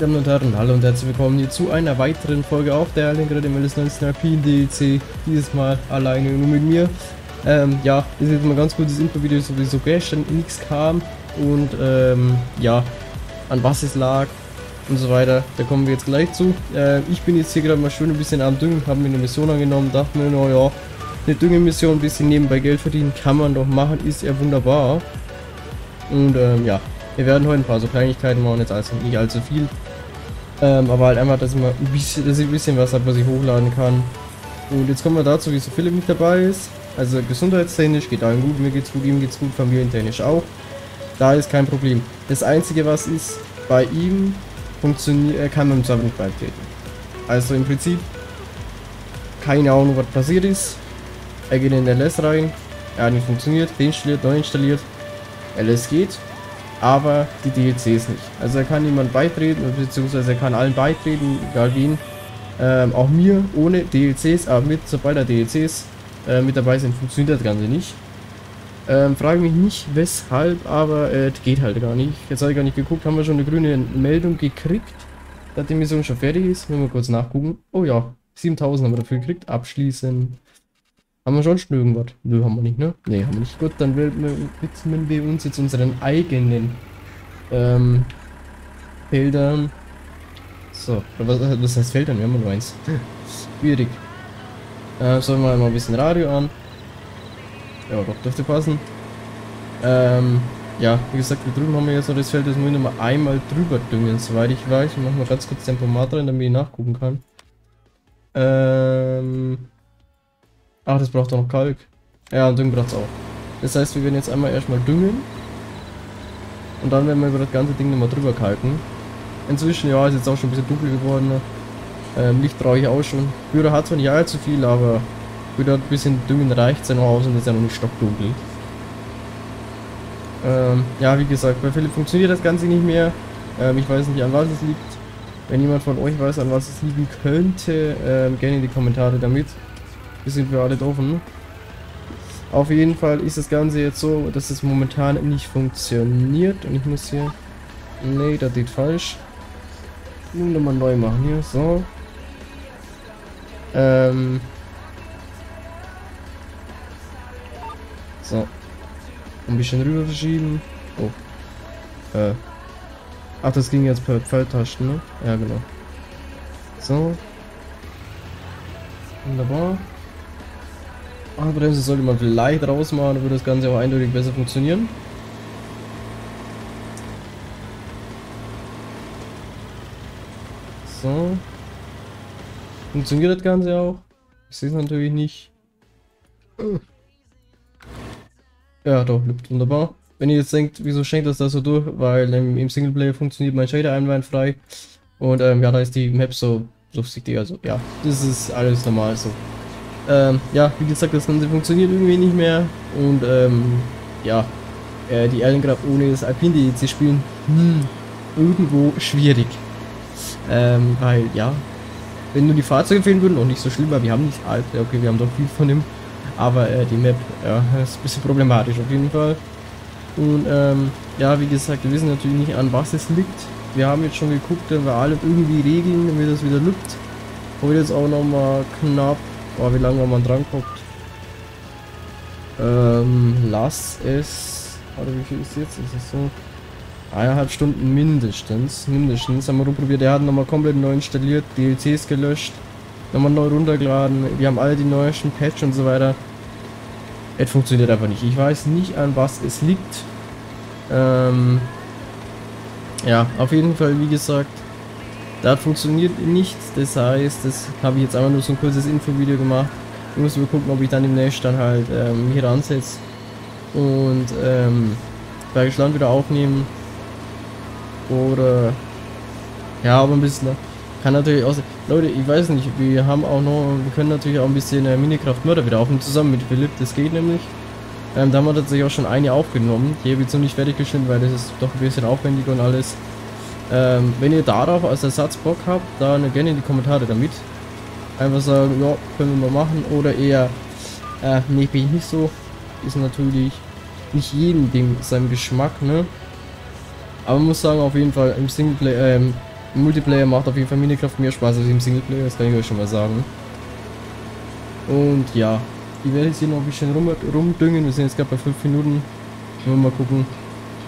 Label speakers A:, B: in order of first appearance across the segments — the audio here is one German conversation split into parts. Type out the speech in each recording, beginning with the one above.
A: Damen und Herren, hallo und herzlich willkommen hier zu einer weiteren Folge auf der Längere dem LS 19 RP DLC. Dieses Mal alleine nur mit mir. Ähm, ja, das ist jetzt mal ganz kurzes Info-Video, sowieso gestern nichts kam und ähm, ja, an was es lag und so weiter. Da kommen wir jetzt gleich zu. Äh, ich bin jetzt hier gerade mal schön ein bisschen am Düngen, habe mir eine Mission angenommen, dachte mir, naja, eine Düngemission, ein bisschen nebenbei Geld verdienen kann man doch machen, ist ja wunderbar. Und ähm, ja, wir werden heute ein paar so Kleinigkeiten machen, jetzt also nicht allzu viel. Ähm, aber halt einfach, dass ich mal ein bisschen, dass ich ein bisschen was habe, was ich hochladen kann. Und jetzt kommen wir dazu, wie so Philipp mit dabei ist. Also gesundheitstechnisch geht allen gut, mir geht's gut, ihm geht's gut, familientechnisch auch. Da ist kein Problem. Das einzige was ist, bei ihm funktioniert, er kann beim Server nicht beitreten. Also im Prinzip keine Ahnung, was passiert ist. Er geht in den LS rein, er hat nicht funktioniert, deinstalliert, neu installiert. LS geht, aber die DLCs nicht. Also er kann niemand beitreten, beziehungsweise er kann allen beitreten, egal wen. Ähm, auch mir ohne DLCs, aber mit, sobald da DLCs äh, mit dabei sind, funktioniert das Ganze nicht. Ähm, frage mich nicht weshalb, aber äh, geht halt gar nicht. Jetzt habe ich gar nicht geguckt, haben wir schon eine grüne Meldung gekriegt, dass die Mission schon fertig ist. Wenn wir kurz nachgucken. Oh ja, 7000 haben wir dafür gekriegt. Abschließen. Haben wir schon irgendwas? Nö, haben wir nicht, ne? Ne, haben wir nicht. Gut, dann widmen wir uns jetzt unseren eigenen ähm, Feldern. So, was, was heißt Feldern? Wir haben nur eins. Schwierig. Äh, sollen wir mal ein bisschen Radio an. Ja, doch, dürfte passen. Ähm, ja, wie gesagt, hier drüben haben wir jetzt noch das Feld, das müssen wir mal einmal drüber düngen, soweit ich weiß. Ich mach mal ganz kurz Tempomat rein, damit ich nachgucken kann. Ähm, Ach, das braucht doch noch Kalk. Ja, und Düngen braucht es auch. Das heißt, wir werden jetzt einmal erstmal düngen. Und dann werden wir über das ganze Ding nochmal drüber kalken. Inzwischen, ja, ist jetzt auch schon ein bisschen dunkel geworden. Ähm, Licht brauche ich auch schon. Büro hat zwar nicht allzu viel, aber wieder ein bisschen düngen reicht es ja aus und ist ja noch nicht stockdunkel. Ähm, ja, wie gesagt, bei Philipp funktioniert das Ganze nicht mehr. Ähm, ich weiß nicht, an was es liegt. Wenn jemand von euch weiß, an was es liegen könnte, ähm, gerne in die Kommentare damit. Wir sind wir alle offen. Auf jeden Fall ist das Ganze jetzt so, dass es momentan nicht funktioniert. Und ich muss hier... Nee, das geht falsch. Nun nochmal neu machen hier. So. Ähm. So. Ein bisschen rüber verschieben. Oh. Äh. Ach, das ging jetzt per Pfeiltasten, ne? Ja, genau. So. Wunderbar. Bremse sollte man vielleicht rausmachen, dann würde das Ganze auch eindeutig besser funktionieren. So. Funktioniert das Ganze auch? Ich sehe es natürlich nicht. Ja, doch, läuft wunderbar. Wenn ihr jetzt denkt, wieso schenkt das da so durch? Weil ähm, im Singleplayer funktioniert mein Shader einwandfrei. Und ähm, ja, da ist die Map so durchsichtig. Also ja, das ist alles normal so. Ähm, ja, wie gesagt, das Ganze funktioniert irgendwie nicht mehr. Und ähm, ja, äh, die Erlengrab ohne das Alpine DLC spielen, hm, irgendwo schwierig. Ähm, weil, ja, wenn nur die Fahrzeuge fehlen würden, auch nicht so schlimm, weil wir haben nicht alt, okay, wir haben doch viel von dem. Aber äh, die Map, ja, ist ein bisschen problematisch auf jeden Fall. Und ähm, ja, wie gesagt, wir wissen natürlich nicht, an was es liegt. Wir haben jetzt schon geguckt, wenn wir alle irgendwie regeln, damit das wieder lübt. Heute jetzt auch nochmal knapp Boah, wie lange man dran guckt. Ähm, lass es. Oder wie viel ist jetzt? Ist es so? Eineinhalb Stunden mindestens. Mindestens. Haben wir rumprobiert. Der hat nochmal komplett neu installiert, DLCs gelöscht, nochmal neu runtergeladen. Wir haben alle die neuesten Patch und so weiter. Es funktioniert einfach nicht. Ich weiß nicht, an was es liegt. Ähm, ja, auf jeden Fall, wie gesagt, das funktioniert nicht, das heißt, das habe ich jetzt einfach nur so ein kurzes Infovideo gemacht. Ich muss mal gucken, ob ich dann demnächst dann halt ähm, hier ansetze und ähm, Bergisch Land wieder aufnehmen. Oder ja, aber ein bisschen. Kann natürlich auch. Leute, ich weiß nicht, wir haben auch noch, wir können natürlich auch ein bisschen äh, Minikraft Mörder wieder aufnehmen, zusammen mit Philipp, das geht nämlich. Ähm, da haben wir tatsächlich auch schon eine aufgenommen. Die habe ich jetzt noch nicht fertig geschnitten, weil das ist doch ein bisschen aufwendiger und alles. Ähm, wenn ihr darauf als Ersatz Bock habt, dann gerne in die Kommentare damit. Einfach sagen, ja, können wir mal machen. Oder eher, äh, nee, bin ich nicht so. Ist natürlich nicht jedem Ding seinem Geschmack, ne? Aber man muss sagen, auf jeden Fall im Singleplayer, ähm, Im Multiplayer macht auf jeden Fall Minecraft mehr Spaß als im Singleplayer, das kann ich euch schon mal sagen. Und ja, ich werde jetzt hier noch ein bisschen rum, rumdüngen. Wir sind jetzt gerade bei 5 Minuten. mal gucken,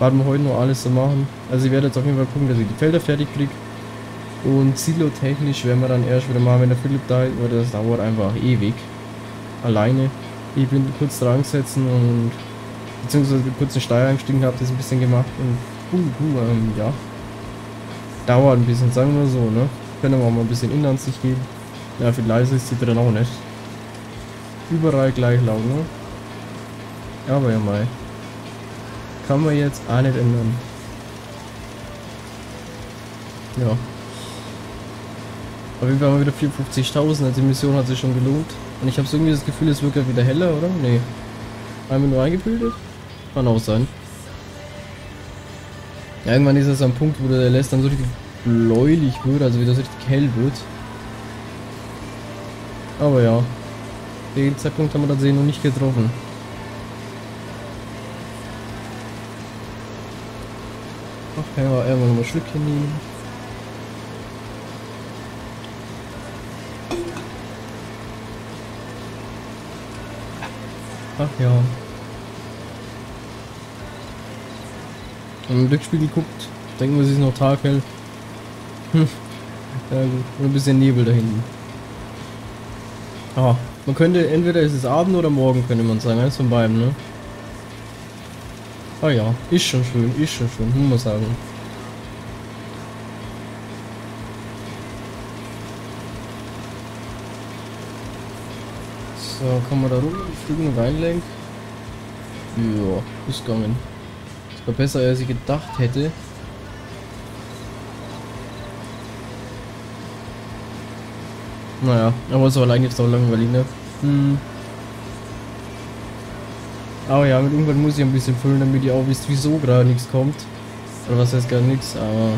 A: was wir heute noch alles so machen. Also ich werde jetzt auf jeden Fall gucken, dass ich die Felder fertig kriege. Und Silo-technisch werden wir dann erst wieder mal, wenn der Philipp da ist, weil das dauert einfach ewig. Alleine. Ich bin kurz dran gesetzen und beziehungsweise kurz einen Steuer eingestiegen, habe das ein bisschen gemacht und uh, uh, ähm, ja. Dauert ein bisschen, sagen wir so, ne? Können wir auch mal ein bisschen Inlandsicht geben. Ja, viel leise ist sie drin auch nicht. Überall gleich laut, ne? Aber ja mal. Kann man jetzt auch nicht ändern. Ja. Auf jeden Fall haben wir wieder 54.000, also die Mission hat sich schon gelohnt. Und ich habe so irgendwie das Gefühl, es wird ja wieder heller, oder? Nee. Wir nur eingebildet? Kann auch sein. Ja, irgendwann ist es am Punkt, wo der lässt dann so richtig bläulich wird, also wieder so richtig hell wird. Aber ja. Den Zeitpunkt haben wir tatsächlich noch nicht getroffen. Ach ja, irgendwann noch ein Schlückchen nehmen. Ach ja. Im Rückspiegel guckt, denken wir, es ist noch taghell. Hm. Ja ein bisschen Nebel da hinten. Ah, man könnte, entweder ist es Abend oder Morgen, könnte man sagen, eins von beiden, ne? Ah ja, ist schon schön, ist schon schön, muss man sagen. So, kann man da rum, Flügen reinlenken? Ja, ist gegangen. Das war besser, als ich gedacht hätte. Naja, aber so allein jetzt auch langweilig, ne? Hm. Aber ja, mit irgendwann muss ich ein bisschen füllen, damit ihr auch wisst, wieso gerade nichts kommt. Oder was heißt gar nichts, aber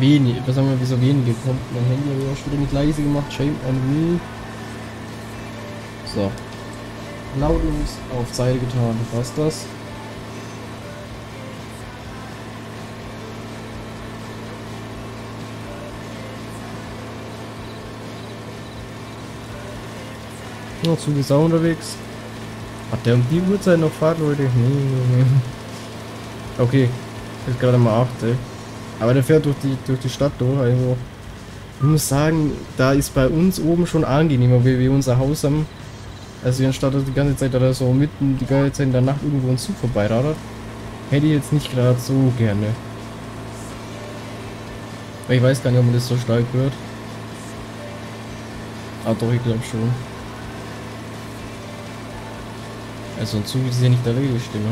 A: wenig, was sagen wir, wieso wenige kommt. Mein Handy habe ich auch schon wieder nicht leise gemacht, shame on me. So. Lautlos auf Seite getan, was das? Noch zu Sau unterwegs. Hat der um die Uhrzeit noch Fahrt, Leute? Nee, nee, nee. Okay, ist gerade mal 8, ey. Aber der fährt durch die, durch die Stadt durch, also. Ich muss sagen, da ist bei uns oben schon angenehmer, wie wir unser Haus haben. Also anstatt die ganze Zeit oder so mitten die ganze Zeit in der Nacht irgendwo ein Zug vorbeiradert, hätte ich jetzt nicht gerade so gerne. Ich weiß gar nicht, ob man das so stark wird. Ah doch, ich glaube schon. Also ein Zug ist ja nicht der Regelstimme.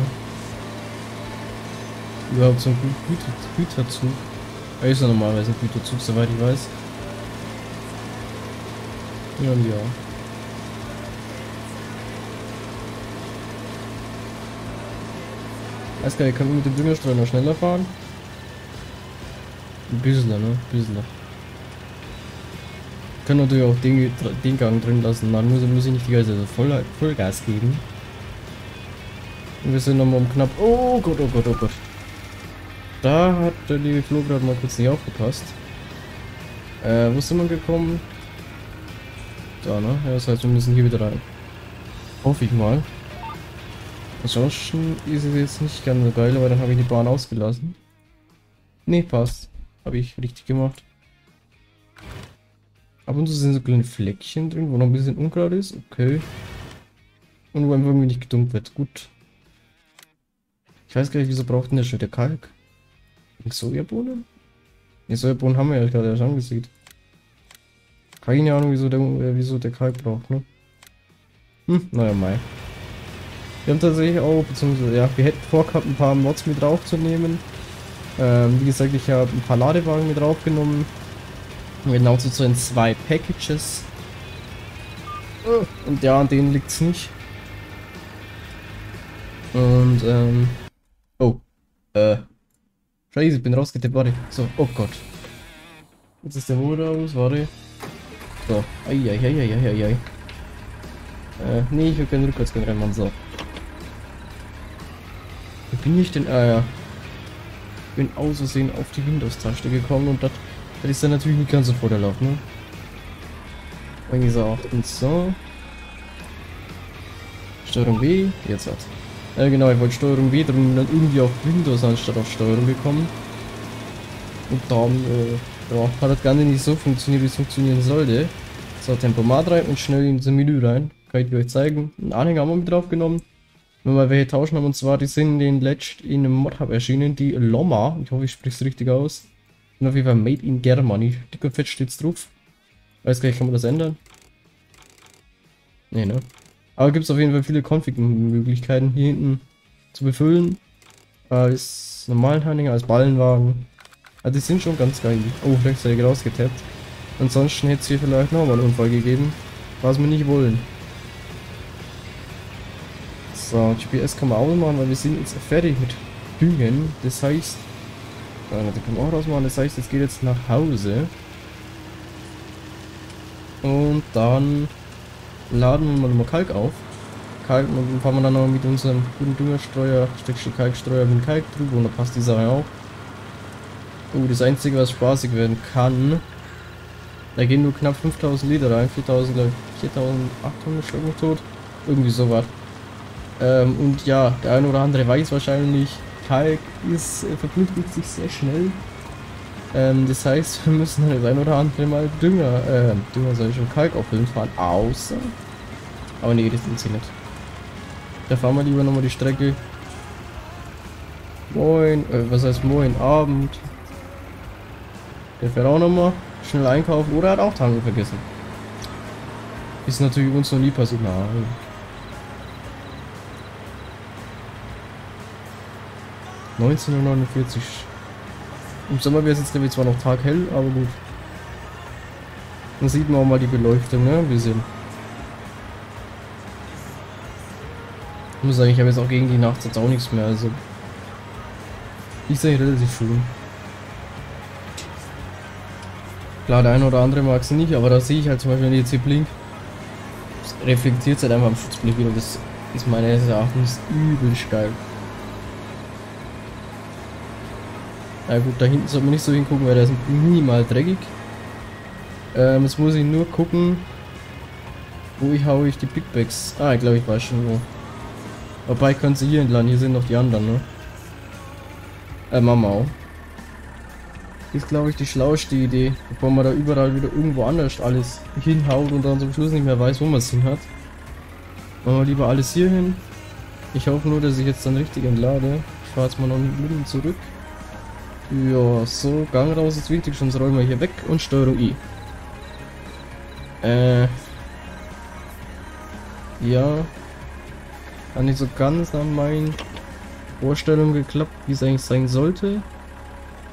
A: Überhaupt so ein Güter Güterzug. Er ist ja normalerweise ein Güterzug, soweit ich weiß. Ja, ja. Gar nicht, kann man mit dem Düngerstreuer noch schneller fahren? Ein bisschen, ne? Ein bisschen. Können natürlich auch den, den Gang drin lassen, man muss, muss ich nicht die ganze Zeit voll, Vollgas geben. Und wir sind nochmal um knapp. Oh Gott, oh Gott, oh Gott. Da hat der liebe Flo gerade mal kurz nicht aufgepasst. Äh, wo sind wir gekommen? Da, ne? Ja, das heißt, wir müssen hier wieder rein. Hoffe ich mal. Ansonsten ist es jetzt nicht ganz so geil, aber dann habe ich die Bahn ausgelassen. Ne, passt. Habe ich richtig gemacht. Ab und zu sind so kleine Fleckchen drin, wo noch ein bisschen Unkraut ist. Okay. Und wo einfach irgendwie nicht gedumpt wird. Gut. Ich weiß gar nicht, wieso braucht denn der schon Kalk? Sojabohnen? Ne, Sojabohnen haben wir ja gerade erst angesehen. Keine Ahnung, wieso der, äh, wieso der Kalk braucht, ne? Hm, naja, Mai. Wir haben tatsächlich auch, beziehungsweise, ja, wir hätten vorgehabt, ein paar Mods mit draufzunehmen. Ähm, wie gesagt, ich habe ein paar Ladewagen mit draufgenommen. Genau so in zwei Packages. Und ja, an denen liegt es nicht. Und, ähm, äh. Scheiße, ich bin rausgetippt, warte. So, oh Gott. Jetzt ist der Motor aus, warte. So, eieieiei. Äh, nee, ich will keinen Rückwärtsgang reinmachen, so. Wo bin ich denn? Ah ja. Ich bin aus Versehen auf die Windows-Taste gekommen und das Das ist dann natürlich nicht ganz so vorderlauf, ne? Wie gesagt, und so. Steuerung W, jetzt hat. Ja genau, ich wollte Steuerung W drum dann irgendwie auf Windows anstatt auf Steuerung bekommen. Und dann, äh, ja, hat das Ganze nicht so funktioniert, wie es funktionieren sollte. So, Tempomat rein und schnell in das Menü rein. Kann ich euch zeigen. Einen Anhänger haben wir mit drauf genommen. Wenn wir welche tauschen haben, und zwar, die sind in den letzt in einem Mod-Hub erschienen, die Loma. Ich hoffe, ich spreche es richtig aus. Und auf jeden Fall Made in Germany. Dick und fett steht's drauf. Weiß gleich, kann man das ändern? Nee, ne? Aber gibt es auf jeden Fall viele Config-Möglichkeiten hier hinten zu befüllen. Als normalen Anhänger, als Ballenwagen. Also die sind schon ganz geil. Oh, rechtzeitig rausgetappt. Ansonsten hätte es hier vielleicht nochmal einen Unfall gegeben. Was wir nicht wollen. So, GPS kann man auch machen, weil wir sind jetzt fertig mit Düngen. Das heißt, da kann man auch rausmachen. Das heißt, es geht jetzt nach Hause. Und dann laden wir mal Kalk auf. Kalk dann fahren wir dann noch mit unserem guten Düngerstreuer, Stückchen Kalkstreuer mit Kalk drüber und dann passt die Sache auch. Oh, das einzige, was spaßig werden kann, da gehen nur knapp 5000 Liter rein, 4000, glaube ich, 4800 Schlucken tot. Irgendwie sowas. Ähm, und ja, der eine oder andere weiß wahrscheinlich, Kalk ist, äh, verflüchtigt sich sehr schnell. Ähm, das heißt, wir müssen das ein oder andere Mal Dünger, äh, Dünger soll ich schon Kalk auffüllen fahren, außer. Aber nee, das sind sie nicht. Da fahren wir lieber nochmal die Strecke. Moin, äh, was heißt moin, Abend. Der fährt auch nochmal schnell einkaufen oder hat auch Tanken vergessen. Ist natürlich uns noch nie passiert. Nein. ...1949. Im Sommer wäre es jetzt glaube ich zwar noch taghell, aber gut. Dann sieht man auch mal die Beleuchtung, ne? Wir sind. Ich muss sagen, ich habe jetzt auch gegen die Nacht jetzt auch nichts mehr, also. Ich sehe relativ schön. Klar, der eine oder andere mag es nicht, aber da sehe ich halt zum Beispiel, wenn ich jetzt hier blink, reflektiert es halt einfach am Schutzblick wieder. Das ist meines Erachtens übelst geil. Na gut, da hinten sollte man nicht so hingucken, weil der ist minimal dreckig. Ähm, jetzt muss ich nur gucken, wo ich haue ich die Big Bags. Ah, ich glaube, ich weiß schon wo. Wobei können sie hier entlang, hier sind noch die anderen, ne? Äh, Mama auch. Ist, glaube ich, die schlauste Idee, bevor man da überall wieder irgendwo anders alles hinhaut und dann zum Schluss nicht mehr weiß, wo man es hin hat. Machen wir lieber alles hier hin. Ich hoffe nur, dass ich jetzt dann richtig entlade. Ich fahre jetzt mal noch ein bisschen zurück. Ja, so, Gang raus ist wichtig, sonst rollen wir hier weg und Steuerung I. Äh. Ja. Hat nicht so ganz an meinen Vorstellungen geklappt, wie es eigentlich sein sollte.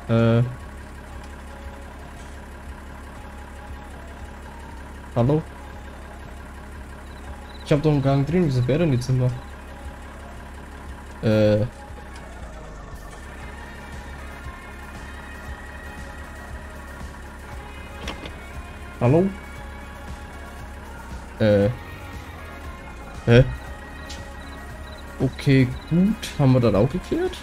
A: Äh. Hallo? Ich hab doch einen Gang drin, wieso wäre denn die Zimmer? Äh. Hallo? Äh. Hä? Okay, gut. Haben wir das auch geklärt?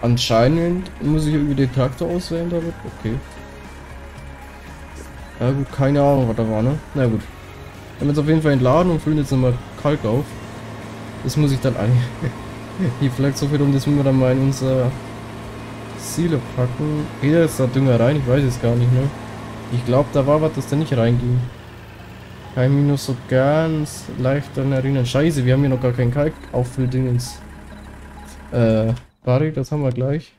A: Anscheinend muss ich irgendwie den Traktor auswählen damit. Okay. Ja gut, keine Ahnung, was da war, ne? Na gut. Wir haben jetzt auf jeden Fall entladen und füllen jetzt nochmal Kalk auf. Das muss ich dann eigentlich... Hier vielleicht so viel um, das müssen wir dann mal in unser Ziele packen. Geht da jetzt da Dünger rein? Ich weiß es gar nicht, ne? Ich glaube, da war was, das da nicht reinging. Kann ich mich nur so ganz leicht daran erinnern. Scheiße, wir haben hier noch gar kein Kalk Auffüll-Dingens. Äh, Barry, das haben wir gleich.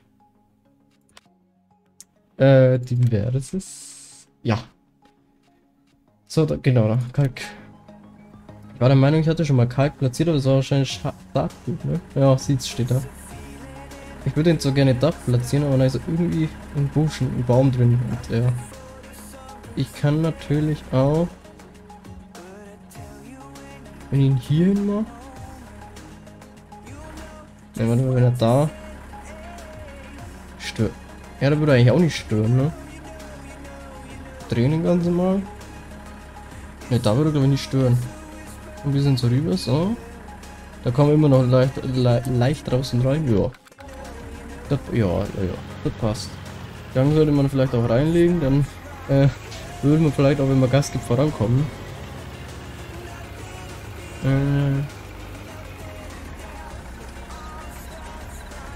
A: Äh, diverses. Ja. So, da, genau, da, Kalk. Ich war der Meinung, ich hatte schon mal Kalk platziert, aber das war wahrscheinlich Saatgut, ne? Ja, sieht's, steht da. Ich würde ihn so gerne da platzieren, aber da ist irgendwie ein Busch, ein Baum drin. Und ja. Ich kann natürlich auch. Wenn ich ihn hier hin mache. Ja, warte mal, wenn er da stört. Ja, da würde er eigentlich auch nicht stören, ne? Drehen den ganzen Mal. Ne, da würde er glaube ich nicht stören. Wir sind so rüber, so. Da kommen wir immer noch leicht, le leicht draußen rein. Ja. Das, ja, ja, ja. Das passt. Dann sollte man vielleicht auch reinlegen, dann äh, würde man vielleicht auch, wenn man Gas gibt, vorankommen. Äh,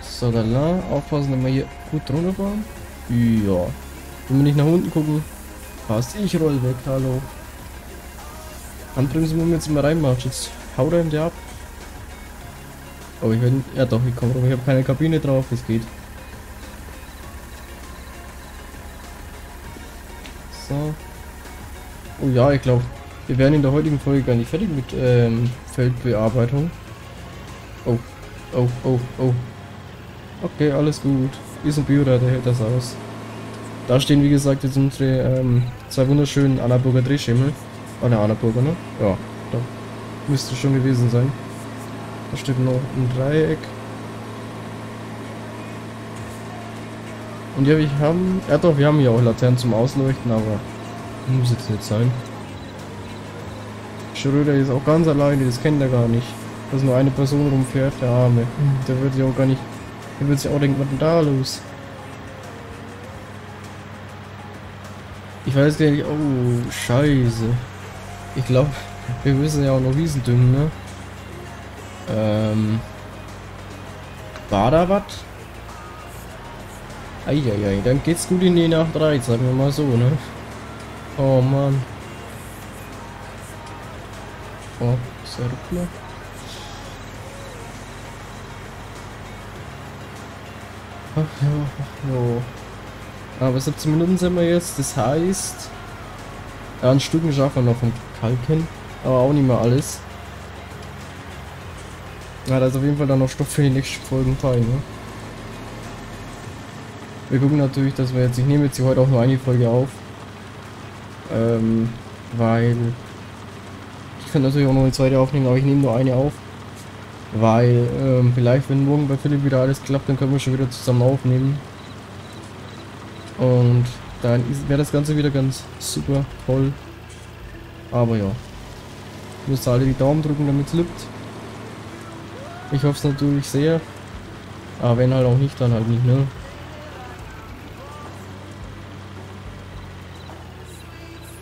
A: so, da lang. Aufpassen, dass wir hier gut runterfahren. Ja. Wenn wir nicht nach unten gucken, passt. Ich roll weg, hallo. Handbremse muss man jetzt mal reinmachen, jetzt haut er ihm der ab. Oh, ich will, ja doch, ich komme rum. Ich habe keine Kabine drauf, es geht. So. Oh ja, ich glaube, wir werden in der heutigen Folge gar nicht fertig mit ähm, Feldbearbeitung. Oh, oh, oh, oh. Okay, alles gut. Ist ein Bührer, der hält das aus. Da stehen, wie gesagt, jetzt unsere ähm, zwei wunderschönen Annaburger Drehschimmel. Oh, ne, Annaburger, ne? Ja, da müsste schon gewesen sein. Da steht noch ein Dreieck. Und ja, wir haben... Ja doch, wir haben hier auch Laternen zum Ausleuchten, aber... Muss jetzt nicht sein. Schröder ist auch ganz alleine, das kennt er gar nicht. Dass nur eine Person rumfährt, der Arme. Der wird sich auch gar nicht... Der wird sich auch denken, was denn da los? Ich weiß gar nicht... Oh, scheiße. Ich glaube, wir müssen ja auch noch Wiesen düngen, ne? Ähm... War da was? Eieiei, dann geht's gut in die Nacht rein, sagen wir mal so, ne? Oh Mann. Oh, Circle. Ach ja, ach ja. Aber 17 Minuten sind wir jetzt, das heißt... Ja, ein Stücken schaffen wir noch vom Kalken, aber auch nicht mehr alles. Ja, da ist auf jeden Fall dann noch Stoff für die nächsten Folgen fein, ne? Wir gucken natürlich, dass wir jetzt, ich nehme jetzt hier heute auch nur eine Folge auf. Ähm, weil ich kann natürlich auch noch eine zweite aufnehmen, aber ich nehme nur eine auf. Weil, ähm, vielleicht wenn morgen bei Philipp wieder alles klappt, dann können wir schon wieder zusammen aufnehmen. Und dann wäre das Ganze wieder ganz super toll. Aber ja. Ich muss alle die Daumen drücken, damit es lübt. Ich hoffe es natürlich sehr. Aber wenn halt auch nicht, dann halt nicht, ne?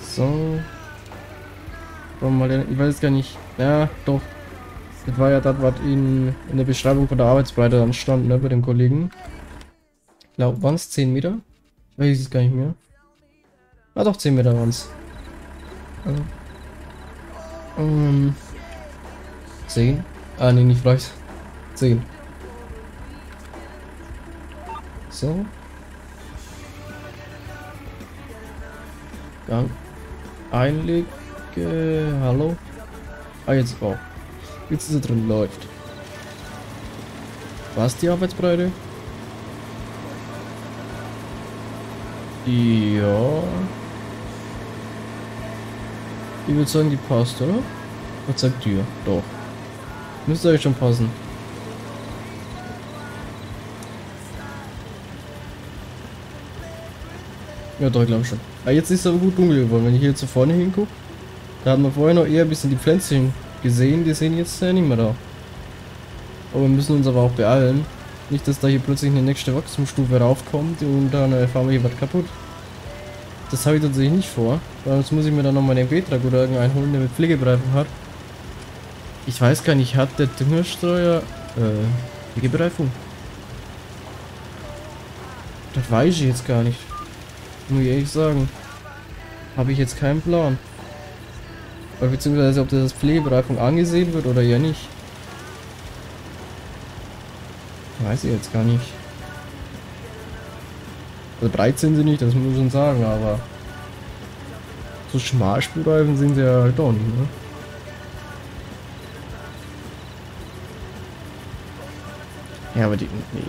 A: So. Mal, ich weiß gar nicht. Ja, doch. Das war ja das, was in, in der Beschreibung von der Arbeitsbreite dann stand, ne, bei dem Kollegen. Ich glaube, waren es 10 Meter? Ich weiß es gar nicht mehr. Ah, doch, 10 Meter waren es. Also. Ähm. 10? Ah, ne, nicht vielleicht. 10. So. Gang. Einlege. Hallo? Ah, jetzt auch. Jetzt ist er drin, läuft. Was die Arbeitsbreite? Ja. Ich würde sagen, die passt, oder? Was sagt ihr? Doch. Müsste euch schon passen. Ja, doch, ich glaube schon. Ah, jetzt ist es aber gut dunkel geworden, wenn ich hier zu vorne hingucke. Da hat man vorher noch eher ein bisschen die Pflänzchen gesehen, die sehen jetzt ja nicht mehr da. Aber wir müssen uns aber auch beeilen. Nicht, dass da hier plötzlich eine nächste Wachstumsstufe raufkommt und dann äh, fahren wir hier was kaputt. Das habe ich tatsächlich nicht vor. Weil Sonst muss ich mir dann noch mal den Betrag oder irgendeinen holen, der mit Pflegebereifung hat. Ich weiß gar nicht, hat der Düngerstreuer äh, Pflegebereifung? Das weiß ich jetzt gar nicht. Muss ich ehrlich sagen. Habe ich jetzt keinen Plan. Oder beziehungsweise ob das als Pflegebereifung angesehen wird oder ja nicht. Weiß ich jetzt gar nicht. Also breit sind sie nicht, das muss man schon sagen, aber so Schmalspurreifen sind sie ja halt auch nicht, ne? Ja, aber die. Nee.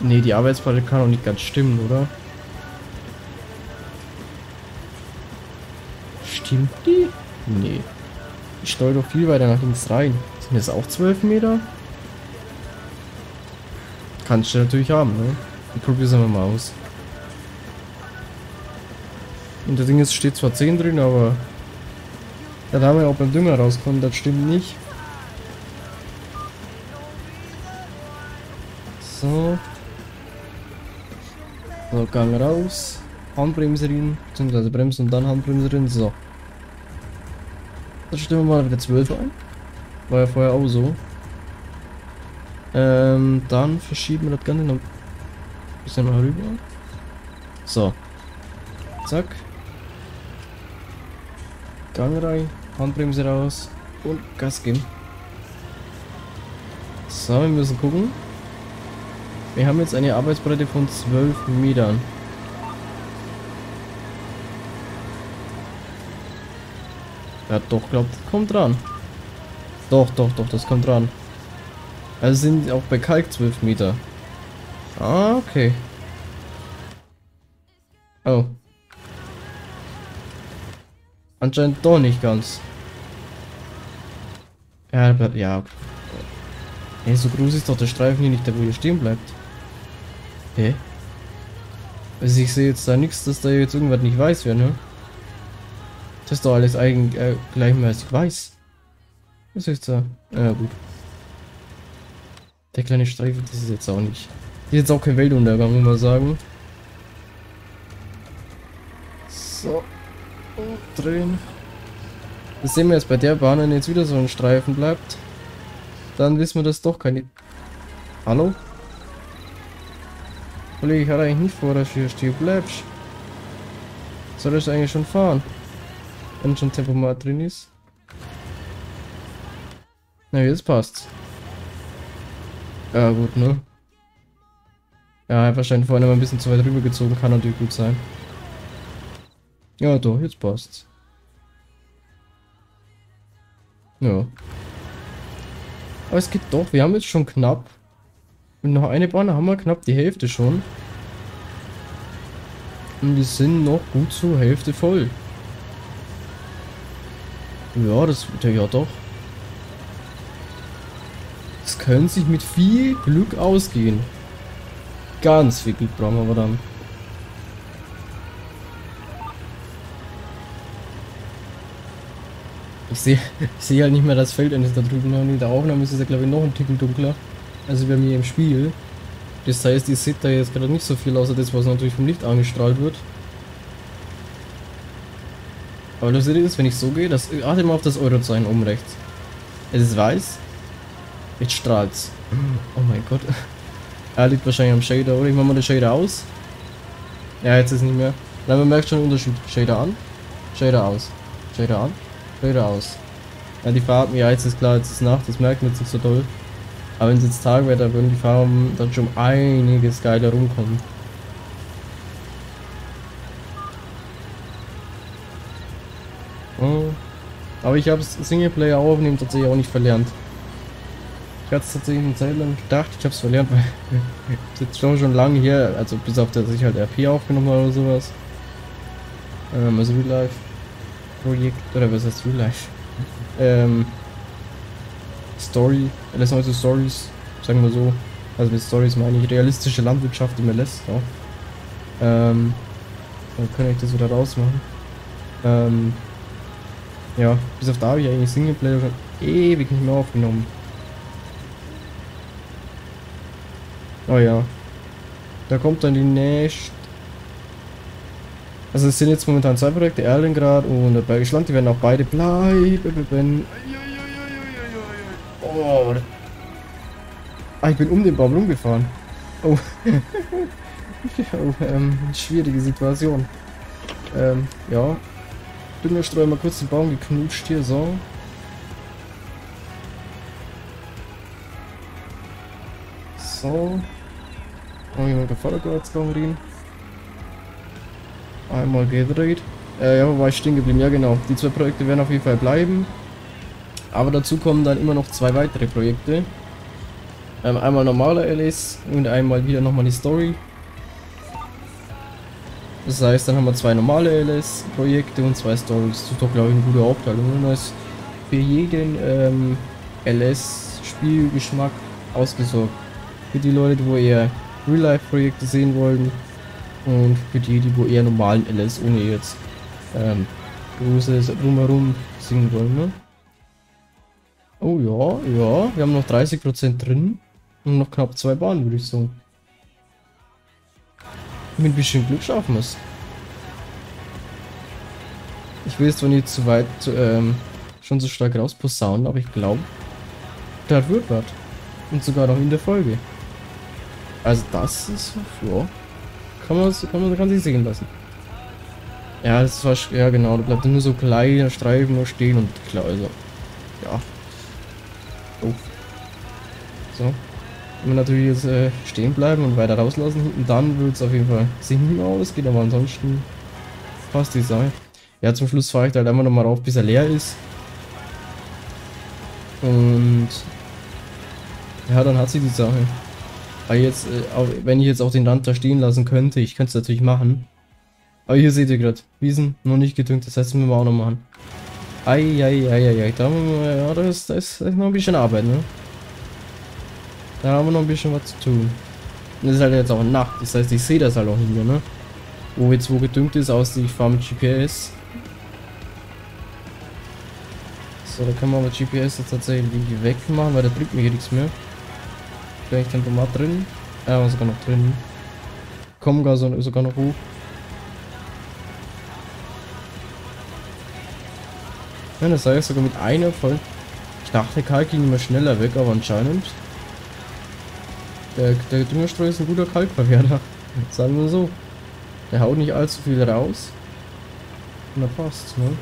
A: Nee, die Arbeitsplatte kann auch nicht ganz stimmen, oder? Stimmt die? Nee. Ich steuere doch viel weiter nach links rein. Sind das auch 12 Meter? Kannst du natürlich haben, ne? Ich probiere es einmal mal aus. Und der Ding ist, steht zwar 10 drin, aber der Name, auch beim Dünger rauskommt, das stimmt nicht. So. So, Gang raus. Handbremse rein, beziehungsweise Bremsen und dann Handbremse rein. So. Dann stimmen wir mal wieder 12 ein. War ja vorher auch so. Ähm, dann verschieben wir das Ganze noch bisschen mal rüber. So. Zack. Gang rein, Handbremse raus und Gas geben. So, wir müssen gucken. Wir haben jetzt eine Arbeitsbreite von 12 Metern. Ja, doch, glaubt, kommt dran. Doch, doch, doch, das kommt dran. Also sind auch bei Kalk 12 Meter. Ah, okay. Oh. Anscheinend doch nicht ganz. Ja, ja. Hey, so groß ist doch der Streifen hier nicht, der wo hier stehen bleibt. Hä? Also ich sehe jetzt da nichts, dass da jetzt irgendwas nicht weiß wäre, ne? Das ist doch alles eigentlich äh, gleichmäßig weiß. Was ist da? Ja gut. Der kleine Streifen, das ist jetzt auch nicht. Das ist jetzt auch kein Weltuntergang, muss man sagen. So. Und drehen. Das sehen wir jetzt bei der Bahn, wenn jetzt wieder so ein Streifen bleibt. Dann wissen wir, dass doch keine... Hallo? Kollege, ich hatte eigentlich nicht vor, dass du hier stehen bleibst. Soll ich eigentlich schon fahren? Wenn schon Tempomat drin ist. Na, jetzt passt's. Ja, gut, ne? Ja, wahrscheinlich vorhin mal ein bisschen zu weit rüber gezogen, kann natürlich gut sein. Ja, doch, jetzt passt's. Ja. Aber es geht doch, wir haben jetzt schon knapp. Und noch eine Bahn haben wir knapp die Hälfte schon. Und wir sind noch gut zur Hälfte voll. Ja, das wird ja doch. Das könnte sich mit viel Glück ausgehen. Ganz viel Glück brauchen wir dann. Ich sehe seh halt nicht mehr das Feld eines da drüben. Und in der Aufnahme ist es ja glaube ich noch ein Ticken dunkler. Also bei mir im Spiel. Das heißt, ihr seht da jetzt gerade nicht so viel, außer das, was natürlich vom Licht angestrahlt wird. Aber du seht es, wenn ich so gehe, das, achte mal auf das Eurozeichen oben rechts. Es ist weiß. Jetzt strahlt's. Oh mein Gott. Er liegt wahrscheinlich am Shader, oder? Ich mach mal den Shader aus. Ja, jetzt ist nicht mehr. Nein, man merkt schon den Unterschied. Shader an, Shader aus. Shader an, Shader aus. Ja, die Farben, ja, jetzt ist klar, jetzt ist Nacht, das merkt man jetzt nicht so toll. Aber wenn es jetzt Tag wäre, dann würden die Farben dann schon einiges geiler rumkommen. Oh. Aber ich habe Singleplayer aufnehmen tatsächlich auch nicht verlernt. Es tatsächlich eine Zeit lang gedacht, ich habe es verlernt, weil jetzt schon schon lange hier, also bis auf dass ich halt RP aufgenommen habe oder sowas. Ähm, also Real Life Projekt, oder was heißt Real Life? ähm, Story, LS also Stories, sagen wir so. Also mit Stories meine ich realistische Landwirtschaft im LS, ja. Ähm, dann kann ich das wieder rausmachen. Ähm, ja, bis auf da habe ich eigentlich Singleplayer schon ewig nicht mehr aufgenommen. Oh ja. Da kommt dann die nächste. Also es sind jetzt momentan zwei Projekte, Erlengrad und Bergisch Land, die werden auch beide bleiben. Oh. Ah, ich bin um den Baum rumgefahren. Oh. oh ähm, schwierige Situation. Ähm, ja. Düngerstreu mal kurz den Baum geknutscht hier, so. So. Oh, jemand der Vordergradzgang rein. Einmal gedreht. Äh, ja, wo war ich stehen geblieben? Ja, genau. Die zwei Projekte werden auf jeden Fall bleiben. Aber dazu kommen dann immer noch zwei weitere Projekte. Ähm, einmal normaler LS und einmal wieder nochmal die Story. Das heißt, dann haben wir zwei normale LS-Projekte und zwei Stories. Das ist doch, glaube ich, eine gute Aufteilung. Und da ist für jeden ähm, LS-Spielgeschmack ausgesorgt. Für die Leute, wo eher Real-Life-Projekte sehen wollen und für die, die wo eher normalen LS ohne jetzt ähm, großes Drumherum singen wollen. Ne? Oh ja, ja, wir haben noch 30% drin. Und noch knapp zwei Bahnen, würde ich sagen. Mit ein bisschen Glück schaffen wir es. Ich will jetzt zwar nicht zu weit, zu, ähm, schon so stark rausposaunen, aber ich glaube, da wird was. Und sogar noch in der Folge. Also das ist, ja, kann man, kann man kann sich sehen lassen. Ja, das war, ja genau, da bleibt nur so kleine Streifen nur stehen und klar, also, ja. Oh. So. Wenn wir natürlich jetzt äh, stehen bleiben und weiter rauslassen, und dann wird es auf jeden Fall sinken ausgehen, aber ansonsten passt die Sache. Ja, zum Schluss fahre ich da halt einfach nochmal rauf, bis er leer ist. Und ja, dann hat sie die Sache. Aber jetzt, äh, wenn ich jetzt auch den Rand da stehen lassen könnte, ich könnte es natürlich machen. Aber hier seht ihr gerade, Wiesen noch nicht gedüngt, das heißt, müssen wir auch noch machen. Eieieiei, da, ja, da ist, da ist noch ein bisschen Arbeit, ne? Da haben wir noch ein bisschen was zu tun. Und es ist halt jetzt auch Nacht, das heißt, ich sehe das halt auch nicht mehr, ne? Wo jetzt wo gedüngt ist, aus ich fahre mit GPS. So, da kann man aber GPS jetzt tatsächlich wegmachen, weil da bringt mir hier nichts mehr. Vielleicht Tempomat drin. Ja, war sogar noch drin. Kommen gar so, sogar noch hoch. Ja, das sei sogar mit einer voll. Ich dachte, Kalk ging immer schneller weg, aber anscheinend. Der, der Düngerstreu ist ein guter Kalkverwerter. Sagen wir so. Der haut nicht allzu viel raus. Und da passt, ne?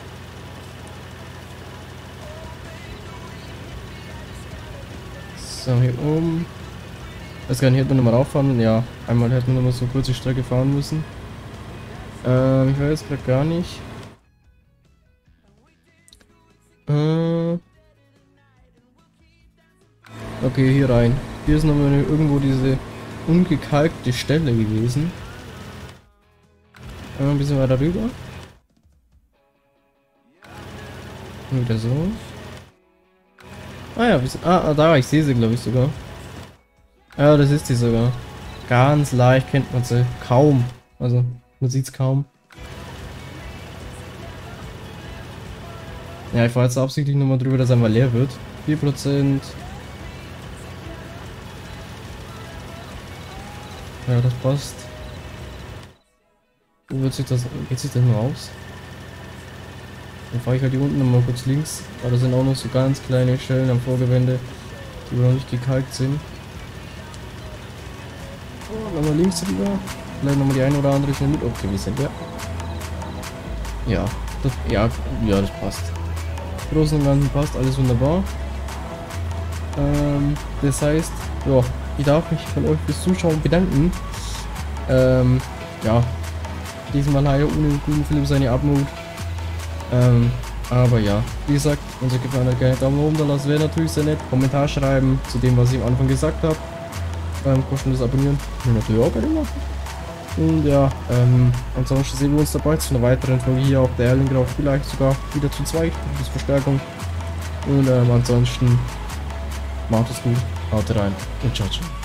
A: So, hier oben. Weiß gar nicht, hätte man nochmal rauffahren? Ja, einmal hätte man nochmal so eine kurze Strecke fahren müssen. Ähm, ich weiß gerade gar nicht. Äh. Okay, hier rein. Hier ist nochmal irgendwo diese ungekalkte Stelle gewesen. Ein bisschen weiter rüber. Und wieder so. Ah ja, ah, da, ich sehe sie glaube ich sogar. Ja, das ist die sogar. Ganz leicht kennt man sie. Kaum. Also, man sieht es kaum. Ja, ich fahre jetzt absichtlich nochmal drüber, dass er mal leer wird. 4%. Ja, das passt. Wo wird sich das. Geht sich das nur aus? Dann fahre ich halt hier unten nochmal kurz links. Aber da sind auch noch so ganz kleine Stellen am Vorgewende, die noch nicht gekalkt sind. Nochmal links rüber. Vielleicht nochmal die eine oder andere schnell mit optimieren, ja. Ja, das, ja, ja, das passt. Großen und Ganzen passt, alles wunderbar. Ähm, das heißt, ja, ich darf mich von euch fürs Zuschauen bedanken. Ähm, ja, diesmal leider ohne guten Philipp seine Abmut. Ähm, aber ja, wie gesagt, wenn es gefallen hat, gerne Daumen oben da lassen, wäre natürlich sehr nett. Kommentar schreiben zu dem, was ich am Anfang gesagt habe ähm, kostenlos abonnieren. Mir natürlich auch gerne machen. Und ja, ähm, ansonsten sehen wir uns dabei zu einer weiteren Folge hier auf der Erlingrau, vielleicht sogar wieder zu zweit, bis Verstärkung. Und ähm, ansonsten macht es gut, haut rein und ciao, ciao.